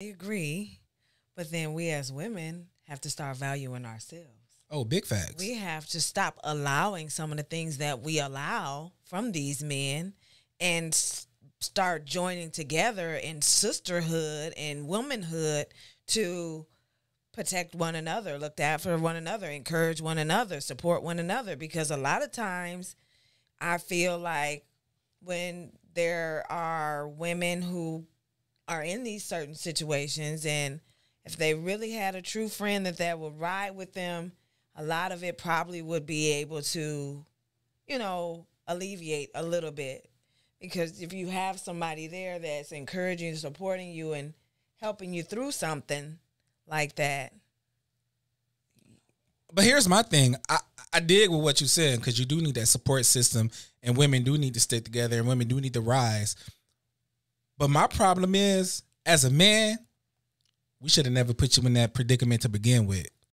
I agree, but then we as women have to start valuing ourselves. Oh, big facts. We have to stop allowing some of the things that we allow from these men and start joining together in sisterhood and womanhood to protect one another, look for one another, encourage one another, support one another. Because a lot of times I feel like when there are women who are in these certain situations and if they really had a true friend that that would ride with them a lot of it probably would be able to you know alleviate a little bit because if you have somebody there that's encouraging supporting you and helping you through something like that But here's my thing. I, I dig with what you said because you do need that support system, and women do need to stick together, and women do need to rise. But my problem is, as a man, we should have never put you in that predicament to begin with.